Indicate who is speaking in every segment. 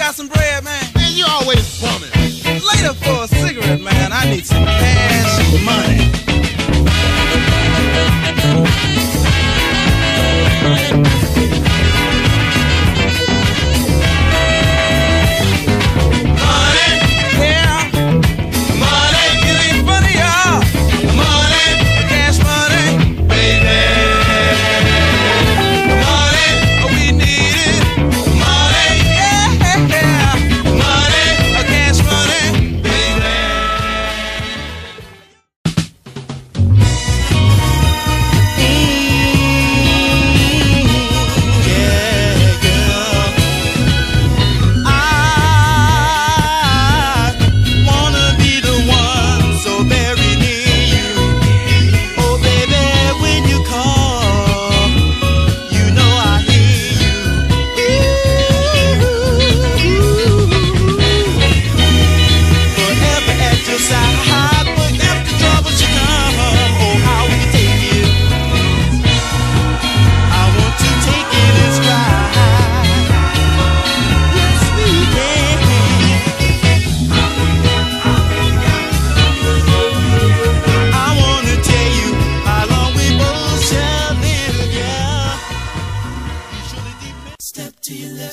Speaker 1: got some bread, man?
Speaker 2: Man, you always bumming.
Speaker 1: Later for a cigarette, man. I need some cash
Speaker 2: money.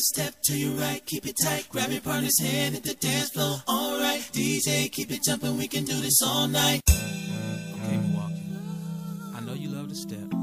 Speaker 1: Step to your right, keep it tight. Grab your partner's hand at the dance floor. Alright, DJ, keep it jumping. We can do this all night. Okay, Milwaukee. I know you love to step.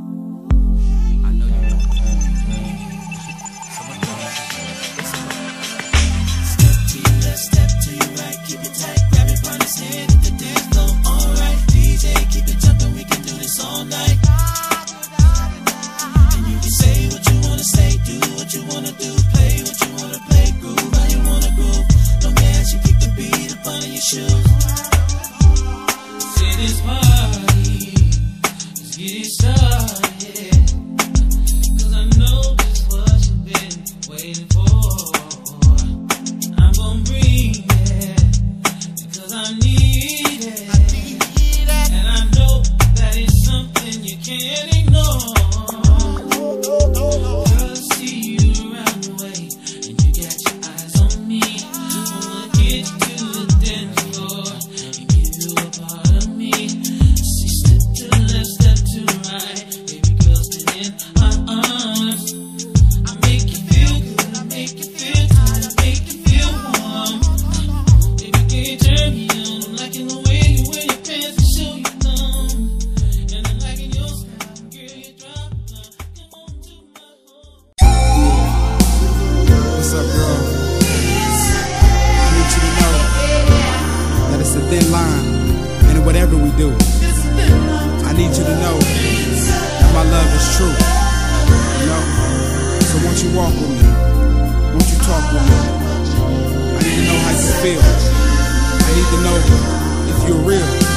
Speaker 1: Let's get started. Cause I know this what you've been waiting for.
Speaker 3: do. I need you to know that my love is true. You know? So won't you walk with me? Won't you talk with me? I need to know how you feel. I need to know if you're real.